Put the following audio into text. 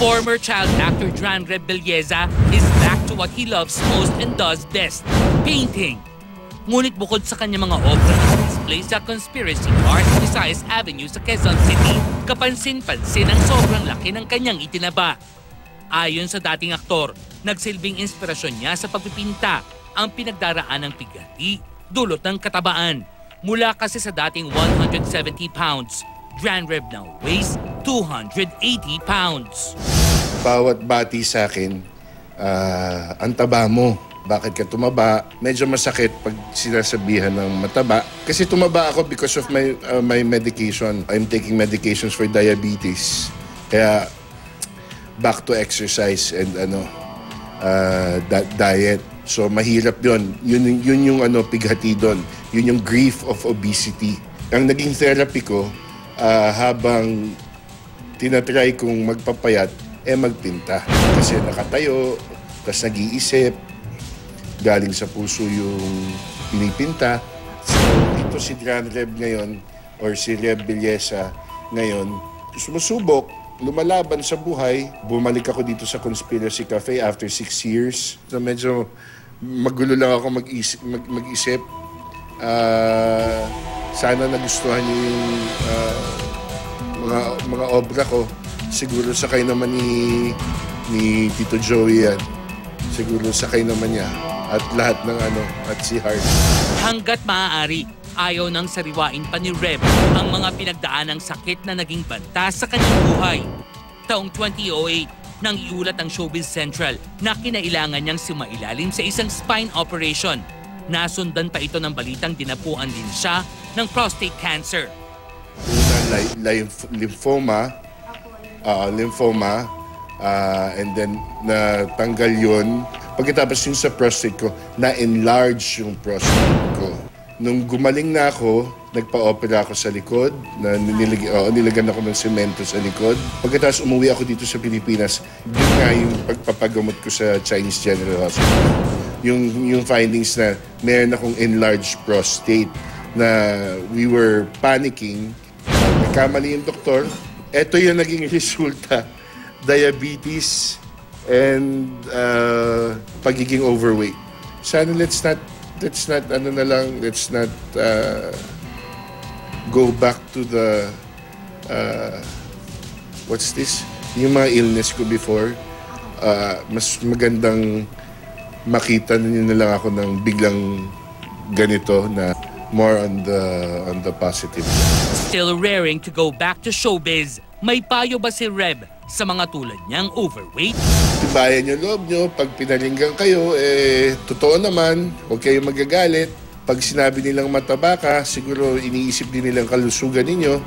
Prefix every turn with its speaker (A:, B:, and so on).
A: Former child actor Dran Rebelleza is back to what he loves most and does best, painting. Ngunit bukod sa kanyang mga obra display sa Conspiracy Art Visayas Avenue sa Quezon City, kapansin-pansin ang sobrang laki ng kanyang itinaba. Ayon sa dating aktor, nagsilbing inspirasyon niya sa pagpipinta ang pinagdaraan ng pigati, dulot ng katabaan. Mula kasi sa dating 170 pounds, Dran Reb now weighs 280 pounds.
B: Bawat bati sa akin, ah, ang taba mo. Bakit ka tumaba? Medyo masakit pag sinasabihan ng mataba. Kasi tumaba ako because of my uh, my medication. I'm taking medications for diabetes. Kaya back to exercise and ano uh, da- diet. So mahirap 'yon. Yun yun yung ano pighati doon. Yun yung grief of obesity. Ang naging therapy ko ah, habang tinatry kong magpapayat, eh magpinta. Kasi nakatayo, tapos nag-iisip, galing sa puso yung pinipinta. So, ito si Gran Reb ngayon, or si Reb Belleza ngayon, sumusubok, lumalaban sa buhay. Bumalik ako dito sa Conspiracy Cafe after six years. So, medyo magulo lang ako mag-isip. Mag- mag-isip. Ah, sana nagustuhan niyo yung ah, mga mga obra ko. Siguro sakay naman ni ni Tito Joey yan. Siguro sakay naman niya. At lahat ng ano, at si Hart.
A: Hanggat maaari, ayaw nang sariwain pa ni Reb ang mga pinagdaan ng sakit na naging banta sa kanyang buhay. Taong 2008, nang iulat ang Showbiz Central na kinailangan niyang sumailalim sa isang spine operation. Nasundan pa ito ng balitang dinapuan din siya ng prostate cancer.
B: Una, lymphoma, ah, lymphoma, ah, and then natanggal yun. Pagkatapos yung sa prostate ko, na-enlarge yung prostate ko. Nung gumaling na ako, nagpa-opera ako sa likod, na nilig oo, nilagyan ako ng semento sa likod. Pagkatapos umuwi ako dito sa Pilipinas, yun nga yung pagpapagamot ko sa Chinese General Hospital. Yung, yung findings na meron akong enlarged prostate na we were panicking. Nagkamali yung doktor. Ito yung naging resulta. Diabetes and uh, pagiging overweight. Sana let's not let's not ano na lang let's not uh, go back to the uh, what's this yung mga illness ko before uh, mas magandang makita ninyo na lang ako ng biglang ganito na more on the on the positive
A: Still raring to go back to showbiz, may payo ba si Reb sa mga tulad niyang overweight?
B: tibayan yung loob nyo. Pag pinalinggan kayo, eh, totoo naman, huwag kayong magagalit. Pag sinabi nilang mataba ka, siguro iniisip din nilang kalusugan ninyo.